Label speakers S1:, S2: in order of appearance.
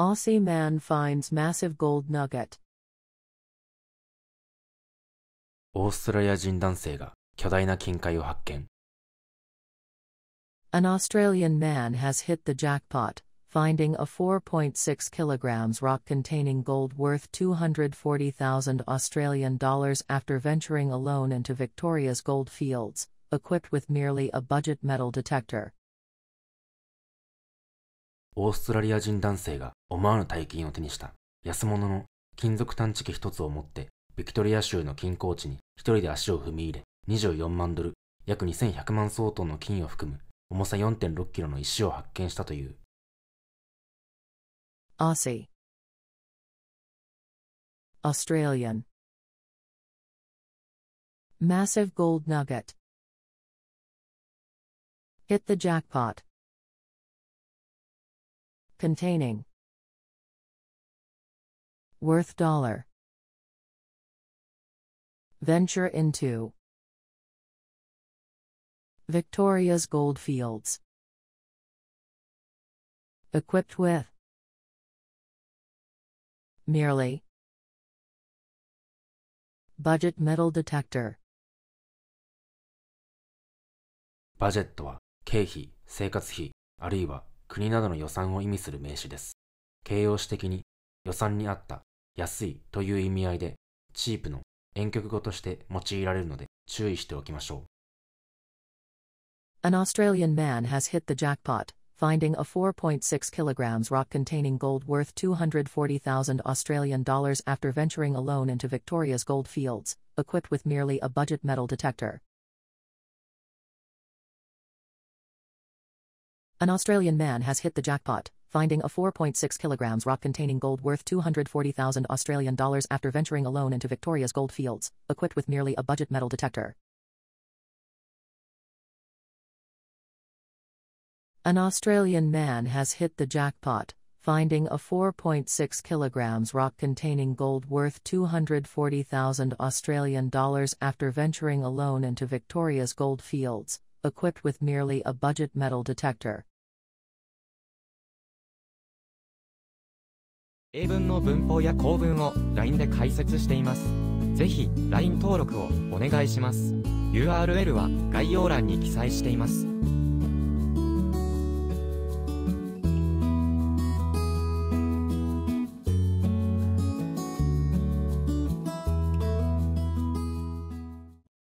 S1: Aussie man finds massive gold nugget.
S2: オーストラリア人男性が巨大な金塊を発見。
S1: An Australian man has hit the jackpot, finding a 4.6 kilograms rock containing gold worth 240,000 Australian dollars after venturing alone into Victoria's gold fields, equipped with merely a budget metal detector.
S2: オーストラリア人男性が思わぬ大金を手にした安物の金属探知機一つを持ってビクトリア州の金鉱地に一人で足を踏み入れ24万ドル約2100万相当の金を含む重さ4.6キロの石を発見したという。
S1: Aussie. Australian. Massive gold nugget. Hit the jackpot. Containing. Worth dollar. Venture into. Victoria's gold fields. Equipped with. Merely. Budget metal detector.
S2: バジェットは経費、生活費、あるいは 国などの予算を意味する名詞です。形容詞的に予算に合った安いという意味合いでチープの遠曲語として用いられるので注意しておきましょう。
S1: An Australian man has hit the jackpot, finding a 4.6 kilograms rock containing gold worth 240,000 Australian dollars after venturing alone into Victoria's gold fields, equipped with merely a budget metal detector. An Australian man has hit the jackpot, finding a 4.6 kilograms rock containing gold worth 240,000 Australian dollars after venturing alone into Victoria's gold fields, equipped with merely a budget metal detector. An Australian man has hit the jackpot, finding a 4.6 kilograms rock containing gold worth 240,000 Australian dollars after venturing alone into Victoria's gold fields, equipped with merely a budget metal detector.
S3: 英文の文法や構文を LINE で解説しています。ぜひ LINE 登録をお願いします。URL は概要欄に記載しています。